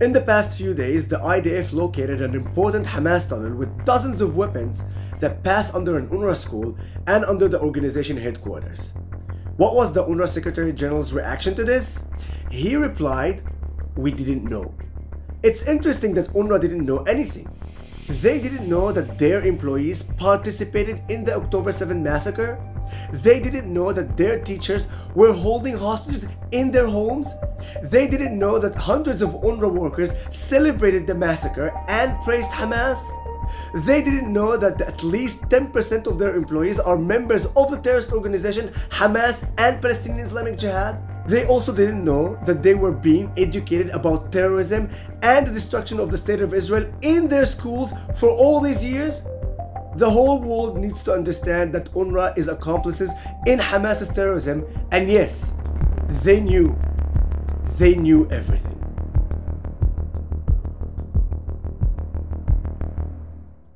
In the past few days, the IDF located an important Hamas tunnel with dozens of weapons that pass under an UNRWA school and under the organization headquarters. What was the UNRWA Secretary General's reaction to this? He replied, We didn't know. It's interesting that UNRWA didn't know anything. They didn't know that their employees participated in the October 7 massacre they didn't know that their teachers were holding hostages in their homes. They didn't know that hundreds of UNRWA workers celebrated the massacre and praised Hamas. They didn't know that at least 10% of their employees are members of the terrorist organization Hamas and Palestinian Islamic Jihad. They also didn't know that they were being educated about terrorism and the destruction of the state of Israel in their schools for all these years. The whole world needs to understand that UNRWA is accomplices in Hamas's terrorism, and yes, they knew, they knew everything.